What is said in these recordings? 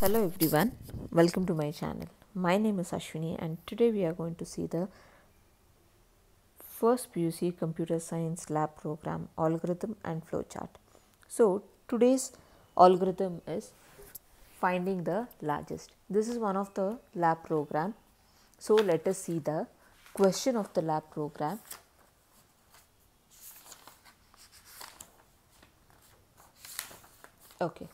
Hello everyone, welcome to my channel. My name is Ashwini and today we are going to see the first PUC computer science lab program algorithm and flowchart. So today's algorithm is finding the largest. This is one of the lab program. So let us see the question of the lab program. Okay.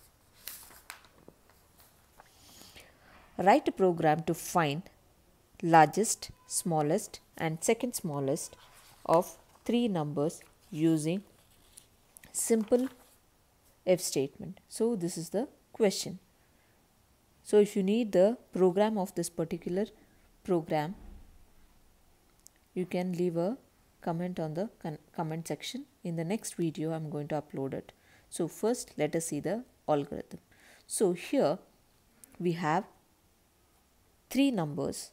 Write a program to find largest, smallest and second smallest of three numbers using simple if statement. So, this is the question. So, if you need the program of this particular program, you can leave a comment on the comment section. In the next video, I am going to upload it. So, first let us see the algorithm. So, here we have three numbers.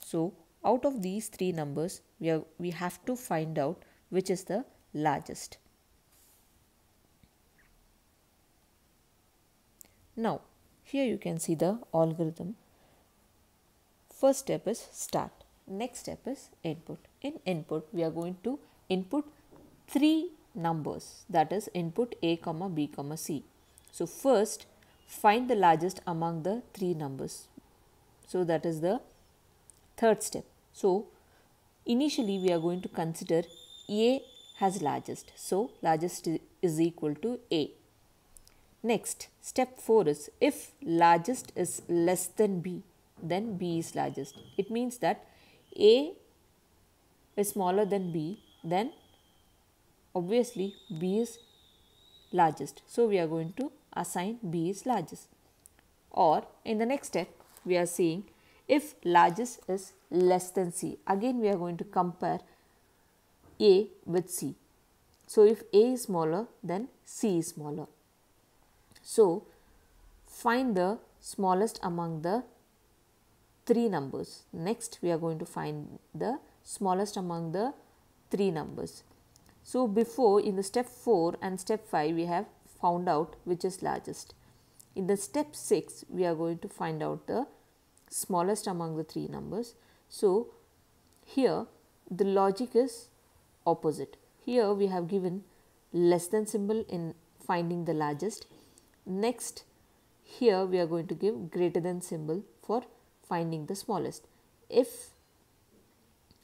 So, out of these three numbers, we, are, we have to find out which is the largest. Now, here you can see the algorithm. First step is start. Next step is input. In input, we are going to input three numbers that is input a comma b comma c. So, first find the largest among the three numbers. So, that is the third step. So, initially we are going to consider a has largest. So, largest is equal to a. Next, step 4 is if largest is less than b, then b is largest. It means that a is smaller than b, then obviously b is largest. So, we are going to assign b is largest. Or in the next step, we are seeing if largest is less than c. Again, we are going to compare a with c. So, if a is smaller, then c is smaller. So, find the smallest among the three numbers. Next, we are going to find the smallest among the three numbers. So, before in the step 4 and step 5, we have found out which is largest. In the step 6, we are going to find out the smallest among the three numbers. So, here the logic is opposite. Here we have given less than symbol in finding the largest. Next, here we are going to give greater than symbol for finding the smallest. If,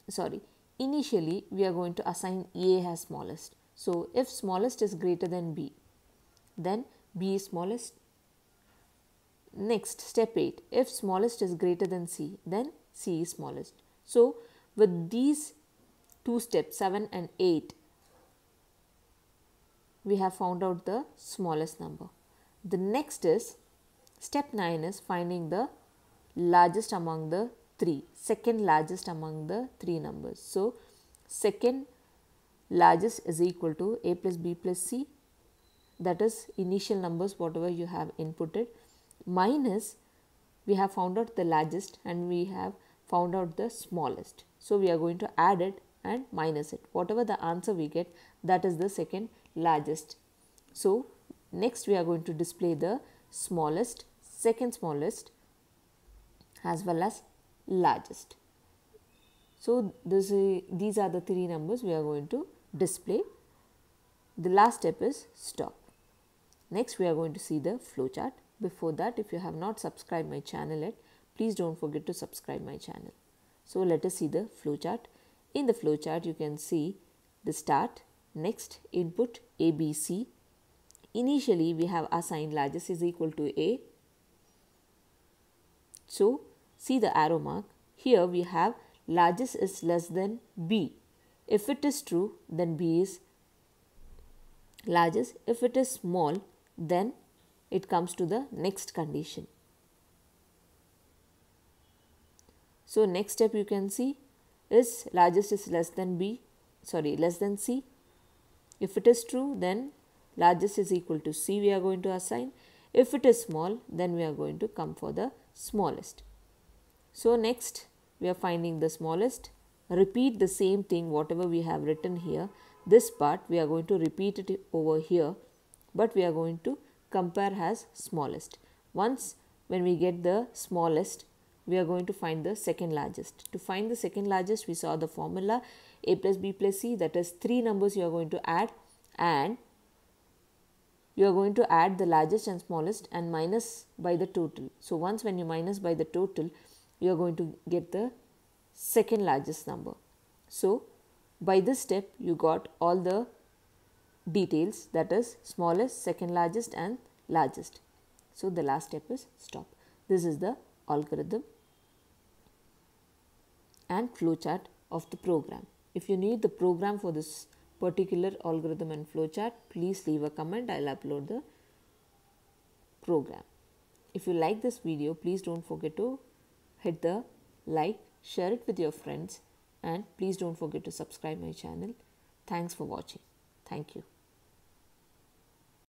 sorry, initially we are going to assign A as smallest. So, if smallest is greater than B, then B is smallest. Next, step 8, if smallest is greater than C, then C is smallest. So, with these two steps 7 and 8, we have found out the smallest number. The next is step 9 is finding the largest among the 3, second largest among the 3 numbers. So, second largest is equal to a plus b plus c that is initial numbers whatever you have inputted minus we have found out the largest and we have found out the smallest. So, we are going to add it and minus it whatever the answer we get that is the second largest. So, next we are going to display the smallest, second smallest as well as largest. So, this, these are the three numbers we are going to display. The last step is stop. Next we are going to see the flowchart. Before that if you have not subscribed my channel yet, please don't forget to subscribe my channel. So, let us see the flowchart. In the flowchart you can see the start, next input ABC. Initially we have assigned largest is equal to A. So, see the arrow mark. Here we have largest is less than B. If it is true, then B is largest. If it is small, then it comes to the next condition. So, next step you can see is largest is less than B, sorry, less than C. If it is true, then largest is equal to C we are going to assign. If it is small, then we are going to come for the smallest. So, next we are finding the smallest. Repeat the same thing whatever we have written here. This part we are going to repeat it over here, but we are going to compare as smallest. Once when we get the smallest, we are going to find the second largest. To find the second largest, we saw the formula a plus b plus c that is three numbers you are going to add and you are going to add the largest and smallest and minus by the total. So, once when you minus by the total, you are going to get the second largest number. So, by this step you got all the details that is smallest, second largest and largest. So, the last step is stop. This is the algorithm and flowchart of the program. If you need the program for this particular algorithm and flowchart, please leave a comment. I will upload the program. If you like this video, please don't forget to hit the like, share it with your friends and please don't forget to subscribe my channel. Thanks for watching. Thank you.